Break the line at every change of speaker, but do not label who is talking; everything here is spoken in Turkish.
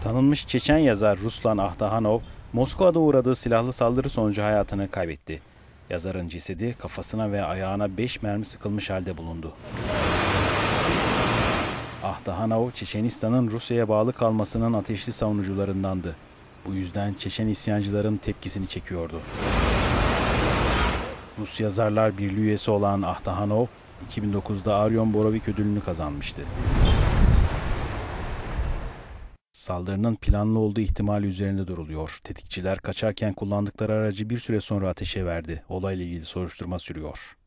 Tanınmış Çeçen yazar Ruslan Ahtahanov, Moskova'da uğradığı silahlı saldırı sonucu hayatını kaybetti. Yazarın cesedi kafasına ve ayağına 5 mermi sıkılmış halde bulundu. Ahtahanov, Çeçenistan'ın Rusya'ya bağlı kalmasının ateşli savunucularındandı. Bu yüzden Çeçen isyancıların tepkisini çekiyordu. Rus Yazarlar Birliği üyesi olan Ahtahanov, 2009'da Aryon Borovik ödülünü kazanmıştı. Saldırının planlı olduğu ihtimali üzerinde duruluyor. Tetikçiler kaçarken kullandıkları aracı bir süre sonra ateşe verdi. Olayla ilgili soruşturma sürüyor.